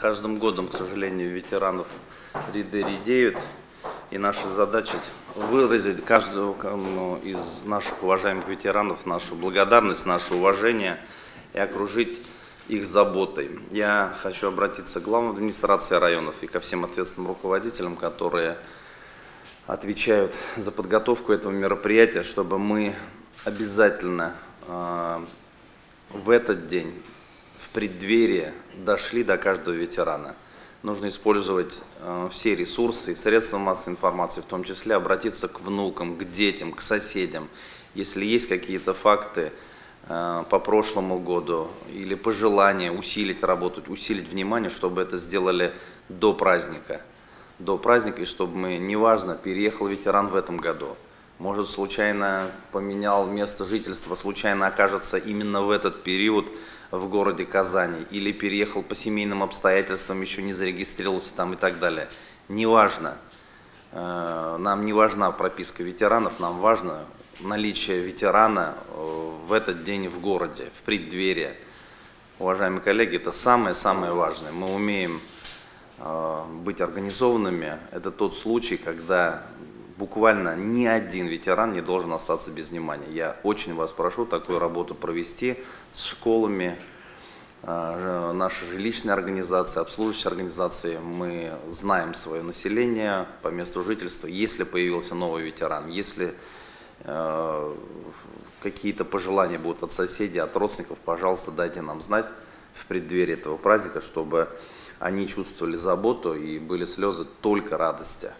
каждым годом, к сожалению, ветеранов ряды редеют. И наша задача выразить каждому из наших уважаемых ветеранов нашу благодарность, наше уважение и окружить их заботой. Я хочу обратиться к главной администрации районов и ко всем ответственным руководителям, которые отвечают за подготовку этого мероприятия, чтобы мы обязательно э, в этот день, в преддверии, дошли до каждого ветерана. Нужно использовать э, все ресурсы и средства массовой информации, в том числе обратиться к внукам, к детям, к соседям. Если есть какие-то факты э, по прошлому году или пожелания усилить работу, усилить внимание, чтобы это сделали до праздника. До праздника, и чтобы мы, неважно, переехал ветеран в этом году, может случайно поменял место жительства, случайно окажется именно в этот период в городе Казани, или переехал по семейным обстоятельствам, еще не зарегистрировался там и так далее. Неважно. Э, нам не важна прописка ветеранов, нам важно наличие ветерана э, в этот день в городе, в преддверии. Уважаемые коллеги, это самое-самое важное. Мы умеем э, быть организованными. Это тот случай, когда буквально ни один ветеран не должен остаться без внимания. Я очень вас прошу такую работу провести с школами, э, наши жилищные организации, обслуживающие организации. Мы знаем свое население по месту жительства. Если появился новый ветеран, если э, какие-то пожелания будут от соседей, от родственников, пожалуйста, дайте нам знать в преддверии этого праздника, чтобы они чувствовали заботу и были слезы только радости.